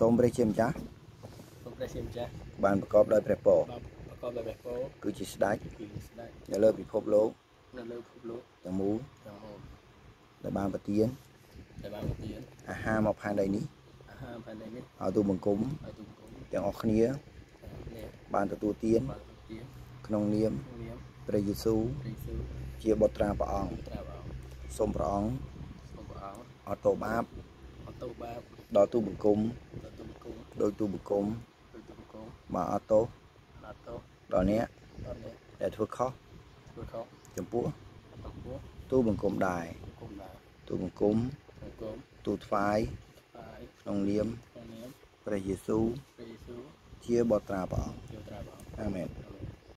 សូមព្រះជាម្ចាស់សូមព្រះជាម្ចាស់បានប្រកបដោយព្រះពរបាទប្រកបដោយព្រះពរគឺជាស្ដេចគឺស្ដេចនៅលើពិភពលោកនៅលើពិភពលោកទាំងមូលទាំងហូបដែលបានប្រទានដែលបានប្រទានអាហារមកផែនដីនេះអាហារផែនដីនេះឲ្យទូបង្គំឲ្យទូគុំទាំងអស់គ្នានេះបានទទួលទានបានប្រទានក្នុងនាមក្នុងនាមព្រះយេស៊ូវព្រះយេស៊ូវជាបុត្រាព្រះអង្គត្រាវអង្គសូមព្រះអង្គសូមព្រះអង្គអត់ទោសបាបអត់ទោសបាប ដល់ទូបង្គំដល់ទូគុំដោយទូបង្គំដោយទូគុំបានអត់ទោសអត់ទោសដល់អ្នកដល់នេះដែលធ្វើខុសធ្វើខុសចំពោះចំពោះទូបង្គំដែរគុំដែរទូបង្គំទូគុំទូថ្វាយហើយក្នុងនាមក្នុងនាមព្រះយេស៊ូវព្រះយេស៊ូវជាបុត្រាព្រះអង្គជាត្រាវអង្គអាមែនអា